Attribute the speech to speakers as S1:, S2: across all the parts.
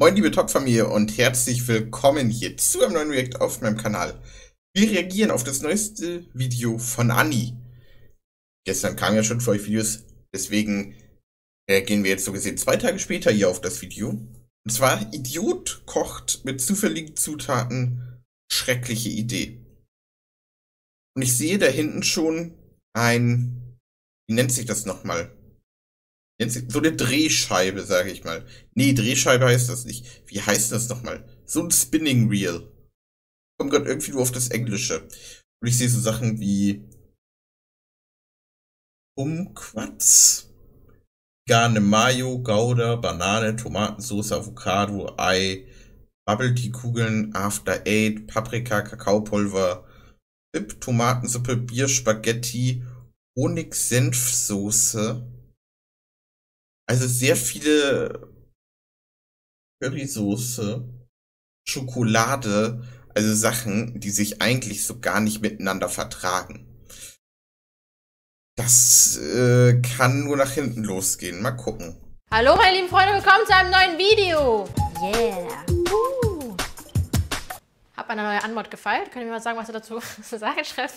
S1: Moin liebe Top-Familie und herzlich willkommen hier zu einem neuen React auf meinem Kanal. Wir reagieren auf das neueste Video von Anni. Gestern kamen ja schon für euch Videos, deswegen reagieren wir jetzt so gesehen zwei Tage später hier auf das Video. Und zwar Idiot kocht mit zufälligen Zutaten, schreckliche Idee. Und ich sehe da hinten schon ein, wie nennt sich das nochmal? So eine Drehscheibe, sage ich mal. Nee, Drehscheibe heißt das nicht. Wie heißt das nochmal? So ein Spinning Reel. Kommt gerade irgendwie nur auf das Englische. Und ich sehe so Sachen wie Umquats, Garne Mayo, Gouda, Banane, Tomatensauce, Avocado, Ei, Bubble Tea Kugeln, After Eight, Paprika, Kakaopulver, Dip, Tomatensuppe, Bier, Spaghetti, Honig-Senfsoße, also sehr viele Currysoße, Schokolade, also Sachen, die sich eigentlich so gar nicht miteinander vertragen. Das äh, kann nur nach hinten losgehen. Mal gucken.
S2: Hallo meine lieben Freunde, willkommen zu einem neuen Video. Yeah. Hab eine neue Anmod gefeiert. Könnt ihr mir mal sagen, was ihr dazu zu sagen schreibt?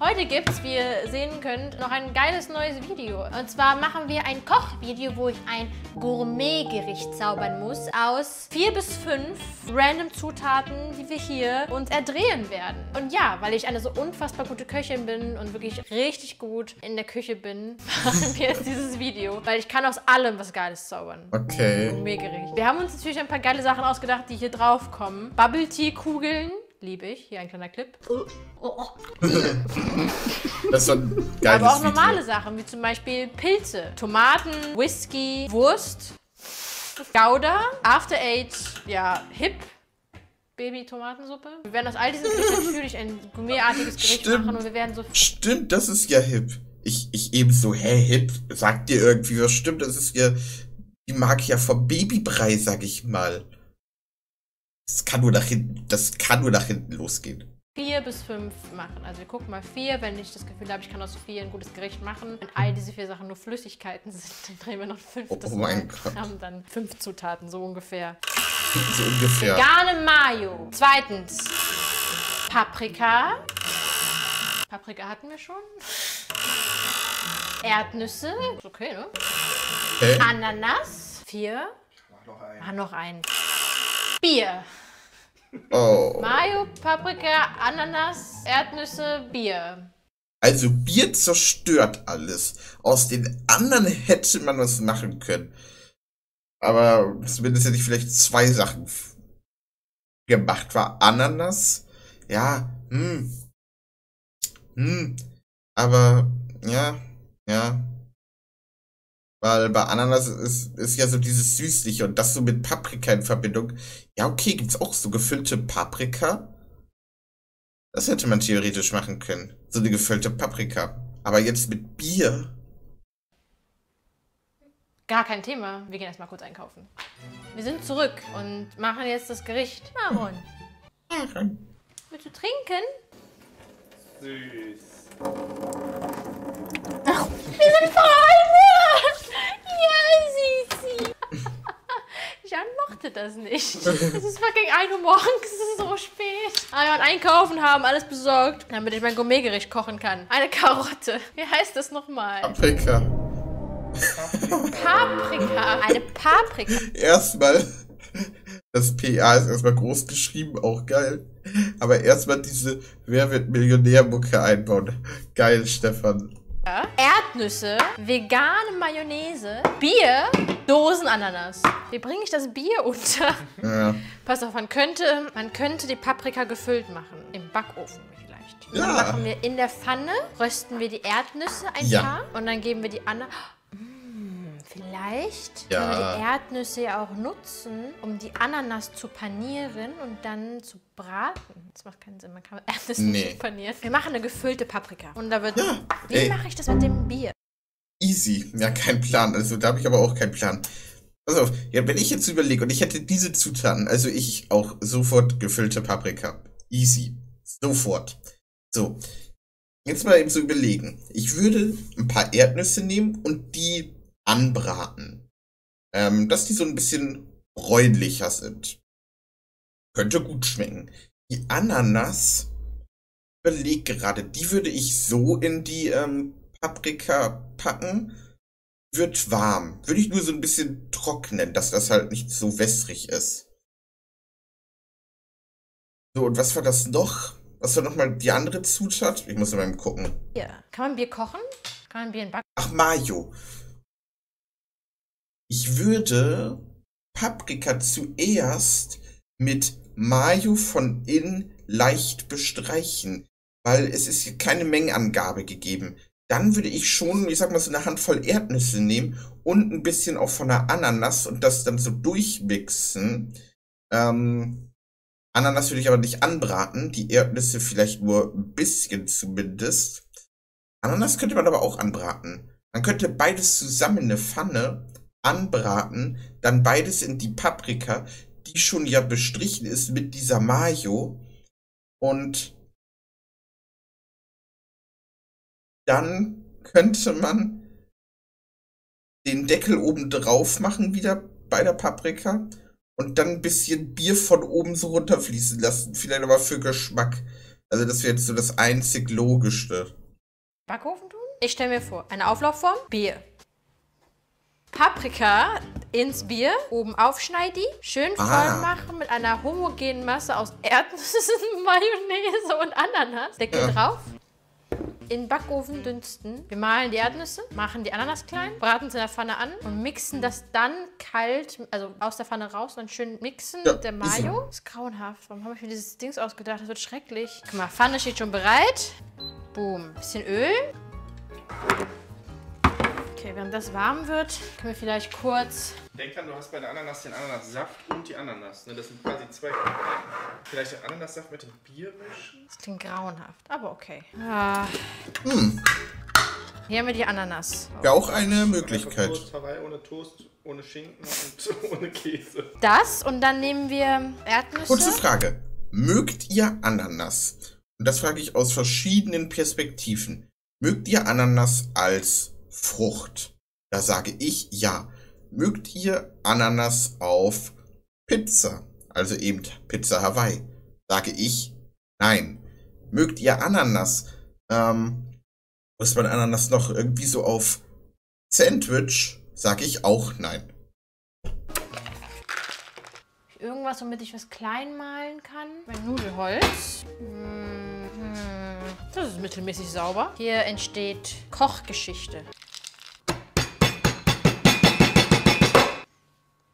S2: Heute gibt's, wie ihr sehen könnt, noch ein geiles neues Video. Und zwar machen wir ein Kochvideo, wo ich ein Gourmetgericht zaubern muss aus vier bis fünf random Zutaten, die wir hier uns erdrehen werden. Und ja, weil ich eine so unfassbar gute Köchin bin und wirklich richtig gut in der Küche bin, machen wir jetzt dieses Video. Weil ich kann aus allem was Geiles zaubern.
S1: Okay.
S2: Gourmetgericht. Wir haben uns natürlich ein paar geile Sachen ausgedacht, die hier drauf kommen. Bubble Tea Kugeln Kugeln liebe ich. Hier ein kleiner Clip. Oh, oh.
S1: das ist ein geiles
S2: Aber auch
S1: Video.
S2: normale Sachen, wie zum Beispiel Pilze, Tomaten, Whisky, Wurst, Gouda, After Eight, ja, Hip, Baby-Tomatensuppe. Wir werden aus all diesen Gerichten natürlich ein gourmetartiges Gericht Stimmt. machen und wir werden so...
S1: Stimmt, das ist ja Hip. Ich, ich eben so, hä, Hip? Sagt dir irgendwie was? Stimmt, das ist ja... Die mag ja vom Babybrei, sag ich mal. Das kann nur nach hinten, das kann nur nach hinten losgehen.
S2: Vier bis fünf machen. Also wir gucken mal vier, wenn ich das Gefühl habe, ich kann aus vier ein gutes Gericht machen. Wenn all diese vier Sachen nur Flüssigkeiten sind, dann drehen wir noch fünf.
S1: Oh, oh mein Gott.
S2: Wir haben dann fünf Zutaten, so ungefähr.
S1: So ungefähr.
S2: Vegane Mayo. Zweitens, Paprika. Paprika hatten wir schon. Erdnüsse. Okay, ne? Okay. Ananas. Vier. Ach, noch ein. Ach, noch ein. Bier.
S1: Oh.
S2: Mayo, Paprika, Ananas, Erdnüsse, Bier.
S1: Also Bier zerstört alles. Aus den anderen hätte man was machen können. Aber zumindest hätte ich vielleicht zwei Sachen gemacht. War Ananas? Ja, hm. Hm. Aber, ja, ja. Weil bei Ananas ist, ist ja so dieses Süßliche und das so mit Paprika in Verbindung. Ja, okay, gibt's auch so gefüllte Paprika? Das hätte man theoretisch machen können. So eine gefüllte Paprika. Aber jetzt mit Bier?
S2: Gar kein Thema. Wir gehen erstmal kurz einkaufen. Wir sind zurück und machen jetzt das Gericht. Aaron. Aaron. Willst du trinken?
S3: Süß.
S2: Ach, wir sind Freunde! Ja, Sisi. Jan mochte das nicht. Es ist fucking 1 Uhr morgens, es ist so spät. Ah, wir waren einkaufen, haben alles besorgt, damit ich mein Gourmetgericht kochen kann. Eine Karotte. Wie heißt das nochmal?
S1: Paprika.
S2: Paprika. Eine Paprika.
S1: Erstmal, das PA ist erstmal groß geschrieben, auch geil. Aber erstmal diese Wer wird Millionär-Mucke einbauen. Geil, Stefan.
S2: Erdnüsse, vegane Mayonnaise, Bier, Dosenananas. Wie bringe ich das Bier unter? Ja. Pass auf, man könnte, man könnte die Paprika gefüllt machen. Im Backofen vielleicht. Ja. Dann machen wir in der Pfanne, rösten wir die Erdnüsse ein ja. paar und dann geben wir die Ananas. Vielleicht ja. können wir die Erdnüsse ja auch nutzen, um die Ananas zu panieren und dann zu braten. Das macht keinen Sinn, man kann Erdnüsse nee. nicht panieren. Wir machen eine gefüllte Paprika. Und da wird. Ja, wie mache ich das mit dem Bier?
S1: Easy. Ja, kein Plan. Also da habe ich aber auch keinen Plan. Pass auf, ja, wenn ich jetzt überlege und ich hätte diese Zutaten, also ich auch sofort gefüllte Paprika. Easy. Sofort. So. Jetzt mal eben so überlegen. Ich würde ein paar Erdnüsse nehmen und die anbraten. Ähm, dass die so ein bisschen bräunlicher sind. Könnte gut schmecken. Die Ananas, überleg gerade, die würde ich so in die ähm, Paprika packen. Wird warm. Würde ich nur so ein bisschen trocknen, dass das halt nicht so wässrig ist. So, und was war das noch? Was war nochmal die andere Zutat? Ich muss mal gucken.
S2: Hier. Kann man Bier kochen? Kann man Bier in Back?
S1: Ach, Mayo. Ich würde Paprika zuerst mit Mayo von innen leicht bestreichen, weil es ist keine Mengenangabe gegeben. Dann würde ich schon, ich sag mal, so eine Handvoll Erdnüsse nehmen und ein bisschen auch von der Ananas und das dann so durchmixen. Ähm, Ananas würde ich aber nicht anbraten, die Erdnüsse vielleicht nur ein bisschen zumindest. Ananas könnte man aber auch anbraten. Man könnte beides zusammen in eine Pfanne anbraten, dann beides in die Paprika, die schon ja bestrichen ist mit dieser Mayo und dann könnte man den Deckel oben drauf machen wieder bei der Paprika und dann ein bisschen Bier von oben so runterfließen lassen. Vielleicht aber für Geschmack. Also das wäre jetzt so das einzig Logischste.
S2: Backofen tun? Ich stelle mir vor, eine Auflaufform, Bier. Paprika ins Bier, oben aufschneiden, schön voll
S1: Ah.
S2: machen mit einer homogenen Masse aus Erdnüssen, Mayonnaise und Ananas. Deckel
S1: Ja.
S2: drauf. In den Backofen dünsten. Wir mahlen die Erdnüsse, machen die Ananas klein, braten sie in der Pfanne an und mixen das dann kalt, also aus der Pfanne raus und dann schön mixen
S1: Ja,
S2: mit der
S1: ist
S2: Mayo. Das ist grauenhaft. Warum habe ich mir dieses Dings ausgedacht? Das wird schrecklich. Guck mal, Pfanne steht schon bereit. Boom. Bisschen Öl. Okay, während das warm wird, können wir vielleicht kurz.
S3: Denk dran, du hast bei der Ananas den Ananassaft und die Ananas. Ne? Das sind quasi zwei Komponenten. Vielleicht den Ananassaft mit dem Bier mischen?
S2: Das klingt grauenhaft, aber okay. Ah. Hier haben wir die Ananas.
S1: Wäre auch eine Möglichkeit.
S3: Toast Hawaii ohne Toast, ohne Schinken und ohne Käse.
S2: Das und dann nehmen wir Erdnüsse.
S1: Kurze Frage. Mögt ihr Ananas? Und das frage ich aus verschiedenen Perspektiven. Mögt ihr Ananas als Frucht? Da sage ich ja. Mögt ihr Ananas auf Pizza? Also eben Pizza Hawaii? Sage ich nein. Mögt ihr Ananas? Ähm, muss man Ananas noch irgendwie so auf Sandwich? Sage ich auch nein.
S2: Irgendwas, womit ich was klein malen kann. Mein Nudelholz. Mhm. Das ist mittelmäßig sauber. Hier entsteht Kochgeschichte.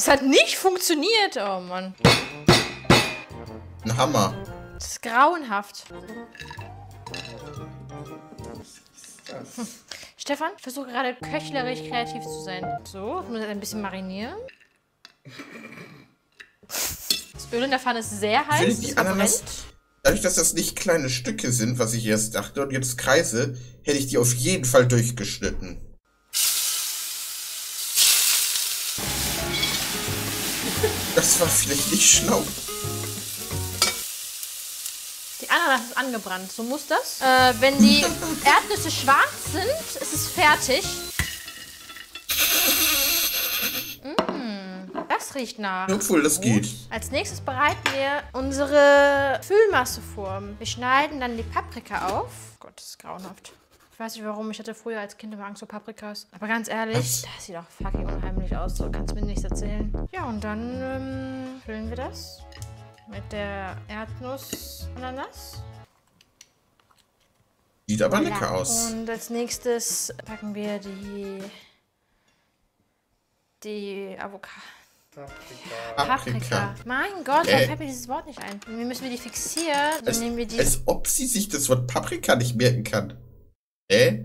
S2: Das hat nicht funktioniert. Oh Mann.
S1: Ein Hammer.
S2: Das ist grauenhaft.
S3: Das.
S2: Stefan, ich versuche gerade köchlerisch kreativ zu sein. So, ich muss ein bisschen marinieren. Das Öl in der Pfanne ist sehr heiß. Es
S1: die Ananas, dadurch, dass das nicht kleine Stücke sind, was ich erst dachte und jetzt kreise, hätte ich die auf jeden Fall durchgeschnitten. Das war vielleicht nicht schlau.
S2: Die Ananas ist angebrannt. So muss das. Äh, wenn die Erdnüsse schwarz sind, ist es fertig. Mm, das riecht nach.
S1: Obwohl, das geht.
S2: Als nächstes bereiten wir unsere Füllmasse vor. Wir schneiden dann die Paprika auf. Gott, das ist grauenhaft. Ich weiß nicht warum, ich hatte früher als Kind immer Angst vor Paprikas. Aber ganz ehrlich, das sieht auch fucking unheimlich aus. So kannst du mir nichts erzählen. Ja, und dann ähm, füllen wir das mit der Erdnuss-Ananas.
S1: Sieht aber lecker aus.
S2: Und als nächstes packen wir die die Avocado.
S3: Paprika.
S2: Paprika. Mein Gott,
S1: Äh.
S2: warum fällt mir dieses Wort nicht ein? Wie müssen wir die fixieren? Dann
S1: Als,
S2: nehmen wir die.
S1: als ob sie sich das Wort Paprika nicht merken kann. Äh?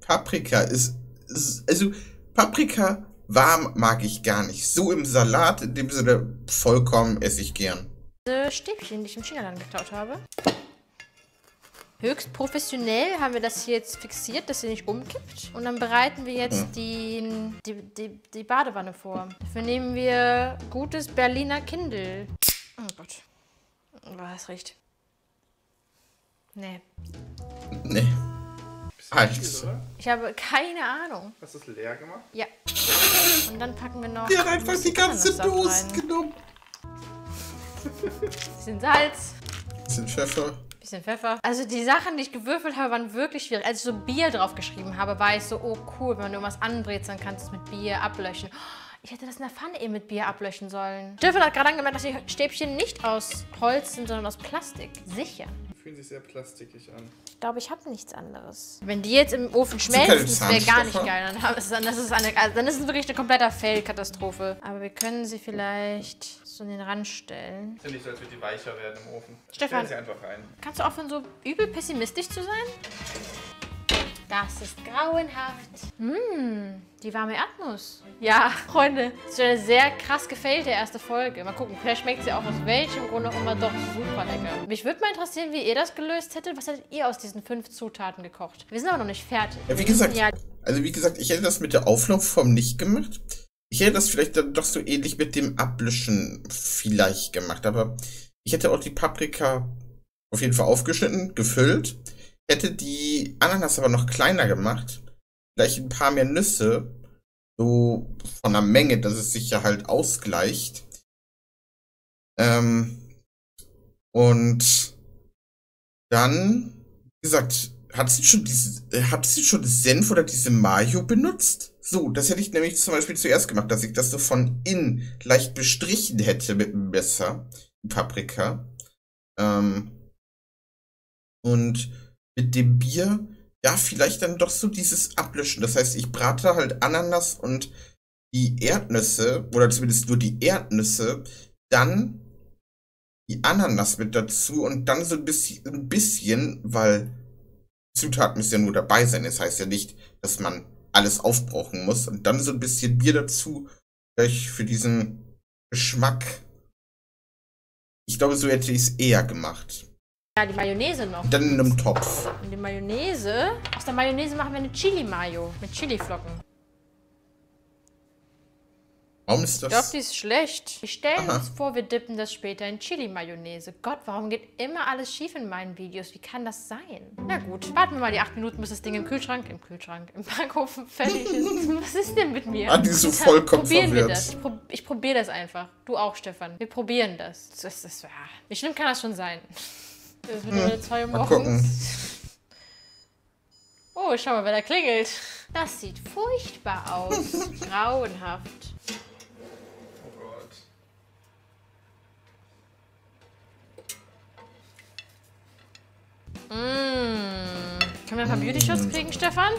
S1: Paprika ist, ist. Also, Paprika warm mag ich gar nicht. So im Salat, in dem Sinne, vollkommen esse ich gern.
S2: diese Stäbchen, die ich im Chinaland geklaut habe. Höchst professionell haben wir das hier jetzt fixiert, dass sie nicht umkippt. Und dann bereiten wir jetzt die, die, die, die Badewanne vor. Dafür nehmen wir gutes Berliner Kindel. Oh Gott. Oh, es riecht. Nee.
S1: Nee.
S3: Oder?
S2: Ich habe keine Ahnung.
S3: Hast du es leer gemacht?
S2: Ja. Und dann packen wir noch.
S1: Der hat einfach die ganze Dose genommen.
S2: Bisschen Salz.
S1: Bisschen Pfeffer.
S2: Bisschen Pfeffer. Also die Sachen, die ich gewürfelt habe, waren wirklich schwierig. Als ich so Bier drauf geschrieben habe, war ich so, oh cool, wenn man irgendwas anbrät, dann kannst du es mit Bier ablöschen. Ich hätte das in der Pfanne eben mit Bier ablöschen sollen. Stefan hat gerade angemerkt, dass die Stäbchen nicht aus Holz sind, sondern aus Plastik. Sicher.
S3: Fühlen sich sehr plastikig an.
S2: Ich glaube, ich habe nichts anderes. Wenn die jetzt im Ofen schmelzen, das wäre gar nicht geil. Dann, haben- dann, ist es eine, also dann ist es wirklich eine komplette Fail-Katastrophe. Aber wir können sie vielleicht so in den Rand stellen.
S3: Ist ja nicht so, als würde die weicher werden im Ofen.
S2: Stefan.
S3: Sie einfach rein.
S2: Kannst du aufhören, so übel pessimistisch zu sein? Das ist grauenhaft. Mmh, die warme Erdnuss. Ja, Freunde, das ist eine sehr krass gefailte erste Folge. Mal gucken, vielleicht schmeckt sie auch aus welchem Grund auch immer doch super lecker. Mich würde mal interessieren, wie ihr das gelöst hättet. Was hättet ihr aus diesen fünf Zutaten gekocht? Wir sind aber noch nicht fertig.
S1: Ja, wie gesagt,
S2: Ja,
S1: also wie gesagt, ich hätte das mit der Auflaufform nicht gemacht. Ich hätte das vielleicht dann doch so ähnlich mit dem Ablöschen vielleicht gemacht, aber ich hätte auch die Paprika auf jeden Fall aufgeschnitten, gefüllt, hätte die Ananas aber noch kleiner gemacht, vielleicht ein paar mehr Nüsse, so von der Menge, dass es sich ja halt ausgleicht. Ähm, und dann, wie gesagt, hat sie schon diese, hat sie schon Senf oder diese Mayo benutzt? So, das hätte ich nämlich zum Beispiel zuerst gemacht, dass ich das so von innen leicht bestrichen hätte mit dem Messer, Paprika. Ähm, und mit dem Bier, ja, vielleicht dann doch so dieses Ablöschen. Das heißt, ich brate halt Ananas und die Erdnüsse, oder zumindest nur die Erdnüsse, dann die Ananas mit dazu und dann so ein bisschen, ein bisschen weil Zutaten müssen ja nur dabei sein. Das heißt ja nicht, dass man alles aufbrauchen muss. Und dann so ein bisschen Bier dazu, vielleicht für diesen Geschmack. Ich glaube, so hätte ich es eher gemacht.
S2: Ja, die Mayonnaise noch.
S1: Dann in einem Topf.
S2: Und die Mayonnaise. Aus der Mayonnaise machen wir eine Chili-Mayo mit Chiliflocken.
S1: Warum ist
S2: Ich glaube,
S1: das?
S2: die ist schlecht. Wir stellen
S1: Aha.
S2: uns vor, wir dippen das später in Chili-Mayonnaise. Gott, warum geht immer alles schief in meinen Videos? Wie kann das sein? Na gut, warten wir mal die acht Minuten, bis das Ding im Kühlschrank, im Kühlschrank, im Backofen fertig ist. Was ist denn mit mir?
S1: Ah, die ist so vollkommen
S2: Probieren wir
S1: verwirrt.
S2: das. Ich, prob ich probiere das einfach. Du auch, Stefan. Wir probieren das. das, das ja. Wie schlimm kann das schon sein? Das wird hm, zwei Uhr
S1: mal
S2: morgens. Oh, schau mal, wer da klingelt. Das sieht furchtbar aus. Grauenhaft.
S3: Oh Gott.
S2: Mmh. Können wir ein paar Beauty-Shots kriegen, Stefan?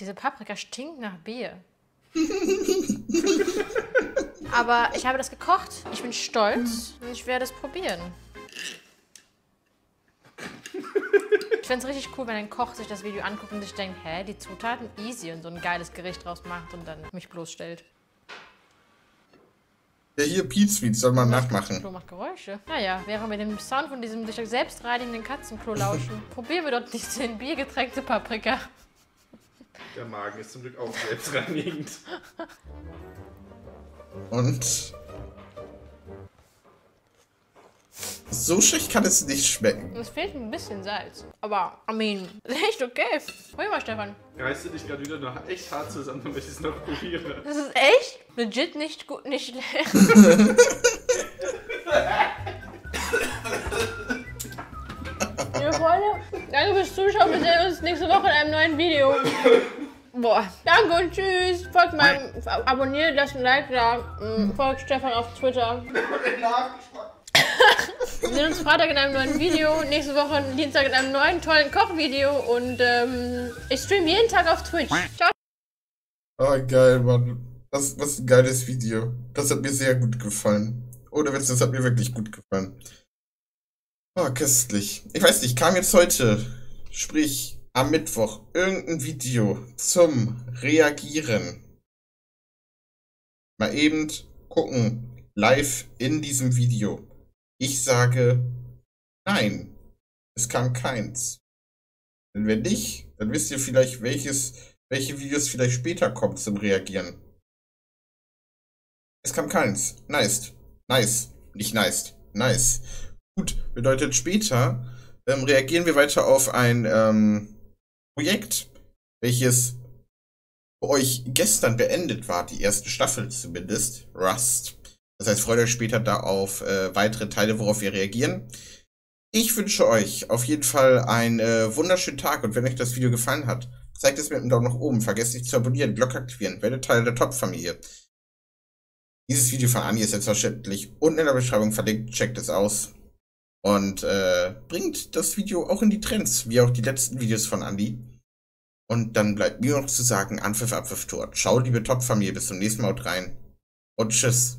S2: Diese Paprika stinkt nach Bier. Aber ich habe das gekocht. Ich bin stolz und ich werde es probieren. Ich fände es richtig cool, wenn ein Koch sich das Video anguckt und sich denkt, hä, die Zutaten easy und so ein geiles Gericht draus macht und dann mich bloßstellt.
S1: Ja, hier Pizmeat soll man nachmachen.
S2: Klo macht Geräusche. Naja, während wir dem Sound von diesem sich selbst reinigenden Katzenklo lauschen, probieren wir dort diese in Bier getränkte Paprika.
S3: Der Magen ist zum Glück auch selbstreinigend.
S1: Und so schlecht kann es nicht schmecken.
S2: Es fehlt ein bisschen Salz. Aber, I mean, ist echt okay. Probier mal, Stefan.
S3: Reißt du dich gerade wieder noch echt hart zusammen, damit ich es noch probiere?
S2: Das ist echt legit nicht gut, nicht schlecht. Liebe Freunde, danke fürs Zuschauen. Wir sehen uns nächste Woche in einem neuen Video. Boah, danke und tschüss. Folgt meinem, abonniert, lasst ein Like da. Mm, Folgt Stefan auf Twitter. Wir sehen uns Freitag in einem neuen Video, nächste Woche Dienstag in einem neuen tollen Kochvideo und ähm, ich streame jeden Tag auf Twitch. Ciao.
S1: Oh, geil, Mann. Das, was ein geiles Video. Das hat mir sehr gut gefallen. Ohne Witz, das hat mir wirklich gut gefallen. Oh, köstlich. Ich weiß nicht, kam jetzt heute, sprich am Mittwoch, irgendein Video zum Reagieren. Mal eben gucken, live in diesem Video. Ich sage nein. Es kam keins. Denn wenn nicht, dann wisst ihr vielleicht, welches, welche Videos vielleicht später kommen zum Reagieren. Es kam keins. Nice. Nice. Nicht nice. Nice. Gut, bedeutet später ähm, reagieren wir weiter auf ein ähm, Projekt, welches für euch gestern beendet war, die erste Staffel zumindest, Rust. Das heißt, freut euch später da auf äh, weitere Teile, worauf wir reagieren. Ich wünsche euch auf jeden Fall einen äh, wunderschönen Tag und wenn euch das Video gefallen hat, zeigt es mit einem Daumen nach oben. Vergesst nicht zu abonnieren, Glocke aktivieren, werdet Teil der Top-Familie. Dieses Video von Anni ist selbstverständlich unten in der Beschreibung verlinkt, checkt es aus und äh, bringt das Video auch in die Trends, wie auch die letzten Videos von Andy. Und dann bleibt mir noch zu sagen, Anpfiff, Abpfiff, Tor. Ciao, liebe Top-Familie, bis zum nächsten Mal, rein und tschüss.